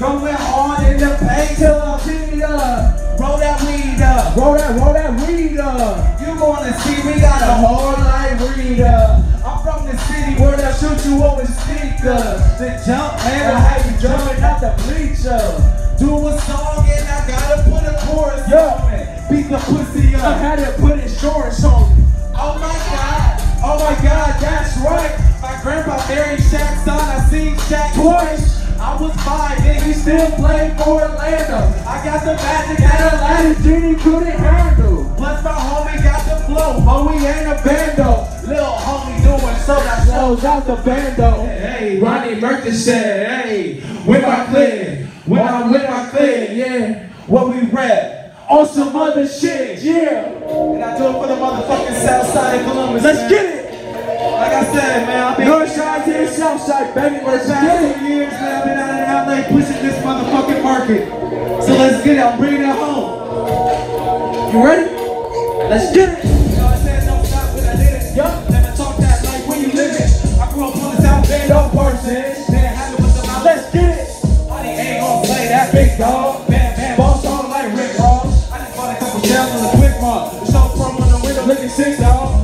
don't ease up. Going hard in the paint till I'm beat up. Roll that weed up. Roll that, roll that weed up. You wanna see me got a whole life read up. I'm from the city where they'll shoot you over sneakers. The jump, man, I had you jumping out the bleacher. Do a song and I gotta put a chorus Yeah. on it. Beat the pussy up. I had to put insurance on it. Oh my god, oh my god, that's right. My grandpa married Shaq's son, I seen Shaq Twice. Was five, and he still played for Orlando. I got the magic at Atlanta. Genie couldn't handle. Plus my homie got the flow, but we ain't a bando. Little homie doing so that slow. Close out the bando. Hey, Ronnie Murphy said, hey, with my clear, when I'm with my clear, yeah, what we rap. On some other shit, Yeah. And I do it for the motherfucking south side of Columbus. Let's get it. Like I said, man, I've been North side to the south side, baby. for the past two years, man. I've been out in LA pushing this motherfucking market. So let's get it. I'm bringing it home. You ready? Let's get it. You know I'm saying? Don't stop when I did it. Yup. Never talk that like when you live it. I grew up on the South Bend, no Parsons. Didn't with the mouth. Let's get it. Money ain't gon' play that big dog. Bam, bam, boss on like Rick Ross. I just bought a couple shells on the quick mark. The show from on the window looking sick, dog.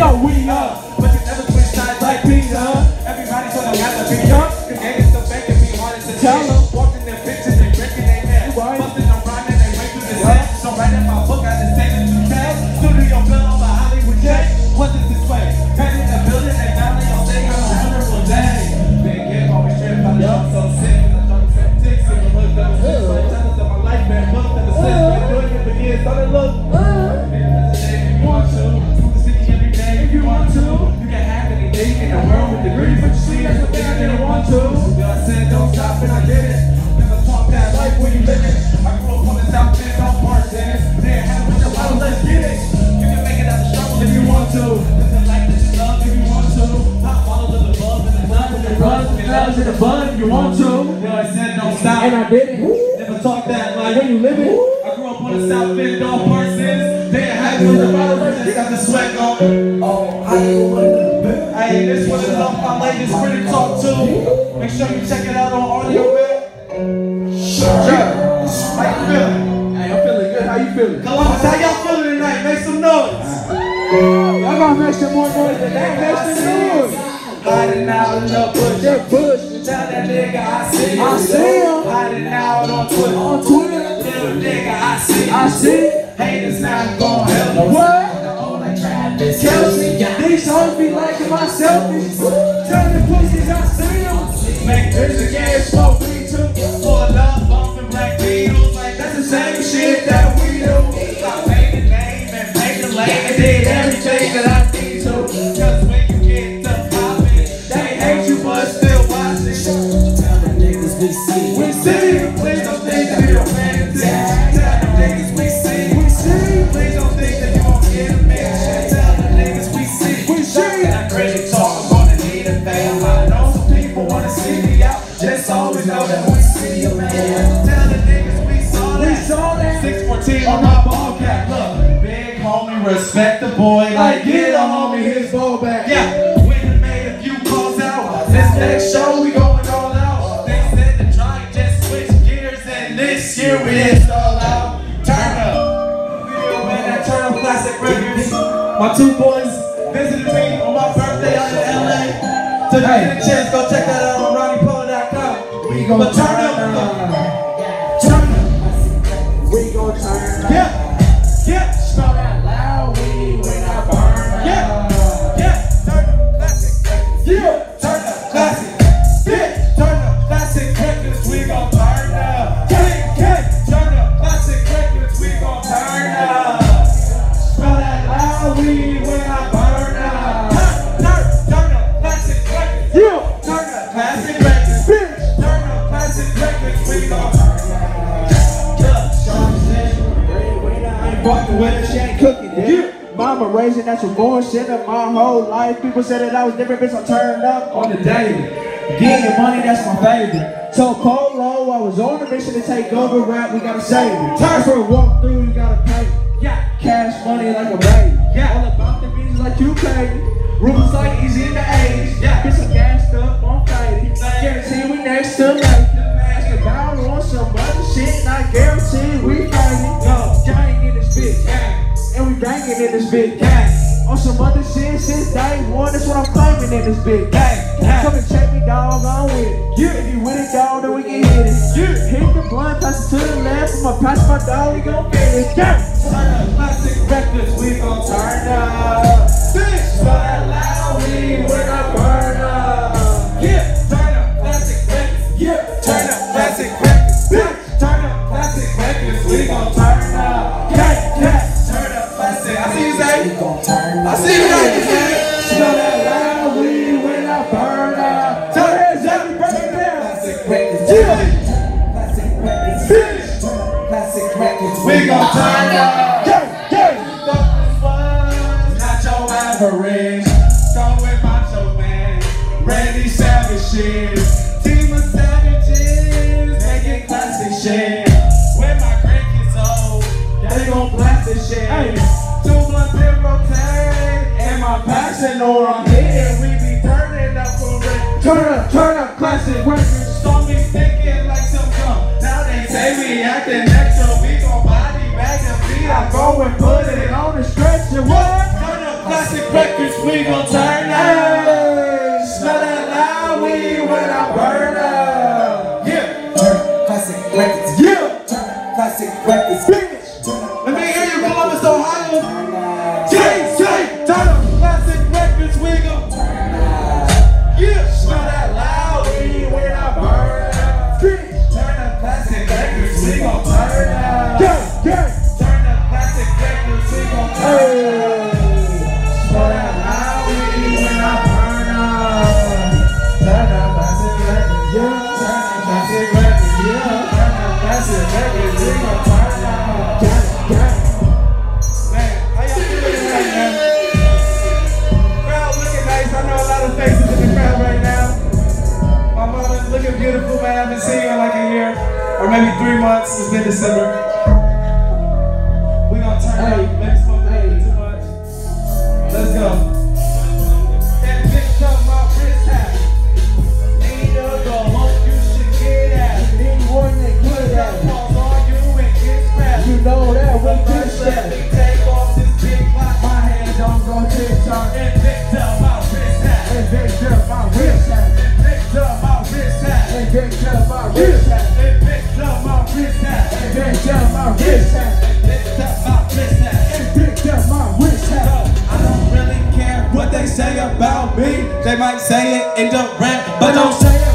Yo, we up. But you never switch sides like pizza. Everybody told them have to be up. The game is still fake and be hard to Tell see. Life When you live it. I grew up on the South Bend, on Parsons. They had with the bottles, just got the sweat going. Oh, how you want Hey, this one is off my latest Critic Talk 2. Make sure you check it out on audio, man. Sure. How you feeling? Hey, I'm feeling good. How you feeling? Columbus, how y'all feeling tonight? Make some noise. Y'all gonna make some more noise than that. Make some noise. Hiding out in the bush. Bush. Tell that nigga I see you. I see him. I. I. Haters not gonna help us. What? Kelsey, these hoes be liking my selfies. Tell the pussies I see them. Make music and smoke weed too. Pull up, bumping black Beatles. Like that's the same shit that we do. I made the name and made the lane and did everything that I fame. I know some people wanna see me out. Just always know that we see you, man. Tell the niggas we saw that. We saw that. 614 on my ball cap. Look, big homie, respect the boy. Like, get a homie his ball back. Yeah, we done made a few calls out. This next show, we going all out. They said to try and just switch gears, and this year we install out. Turn up. Video man, that Turn Up Classic Records. My two boys visited me So get a chance, go check that out on Ronepolo.com. We gon' But turn up. Turn up. We gon' turn up. Yeah. Classic records. Bitch. Turn up classic records. We gon' turn up. Look, Sean said, I ain't fucking with her. She ain't cooking, Yeah. mama raising natural born shit in my whole life. People said that I was different, bitch. I turned up on the daily. Getting money, that's my favorite. So Polo, I was on a mission to take over rap. We gotta save it. Time for a walk through, you gotta pay. Yeah, cash money like a baby. Yeah, all about the bitches like you baby. Rumors like easy in the 80s. Yeah, bitch, I'm And in this big gang. On some other shit since day one, that's what I'm claiming in this big gang. Come and check me, dog, I'm with it. Yeah. If you with it, dog, then we can hit it. Yeah. Hit the blunt, pass it to the left. I'ma pass my dog, we gon' get it. Gang. Turn up classic records, we gon' turn up. Bitch, that loud weed when Savage shit. Team of savages. Making classic shit. When my grandkids old, they gon' blast this shit. Hey. Two blunt zero tag. And my passion or I'm hitting. We be turning up for it. Turn up, turn up, classic records. Saw me thinking like some gum. Now they say we acting extra. We gon' body bag and beat. I go and put it on. On the stretcher, what? Turn up classic records, we gon' turn up. Records. yeah. Turn classic records. Maybe three months. It's been December. They might say it in the rap, but don't say it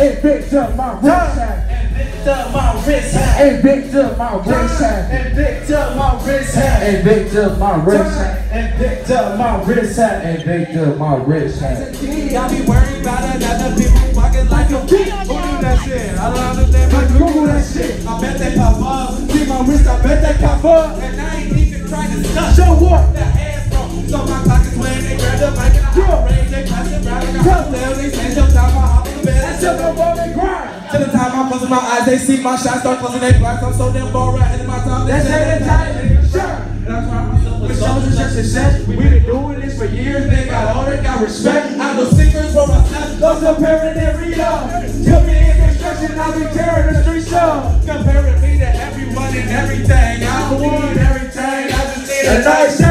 And picked up my wrist hat. And picked up my wrist hat. And picked up my wrist hat. And picked up my wrist hat. And picked up my wrist hat. And picked up my wrist hat. And picked up my wrist hat. Y'all be worried about another people fucking like a kid. Who do that shit? I don't understand, but Google that shit. I bet they pop up. See my wrist, I bet they pop up. And I ain't even trying to stunt. So what? The ass from. So my is when they grab the mic and I Yeah. raise, they pass it round like a hotel. They say sometimes I on the bed. That's just a moment grind. To the time I'm closing my eyes, they see my shots start closing their blacks. I'm so damn ball right in my time. They That's they tight, sure. And I try myself with soldiers, just success. We been doing this for years, they got order, got respect. I know secrets from my snaps, Those comparing every year. Took me in construction, I be tearing the streets up. comparing me to everyone and everything. I don't need everything, I just need A a nice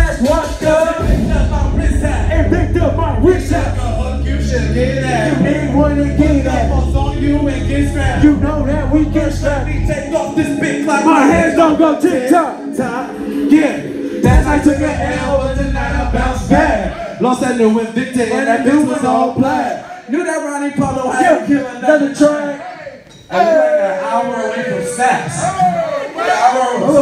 get that. On you and get strapped. You know that we get strapped. Let me take off this big clock. My hands don't go tick tock. Yeah. That night took an L, but tonight I bounced back. Lost that new Invicta and that bitch was all black. Knew that Ronnie Pablo had to kill another track. And we like an hour away from. An hour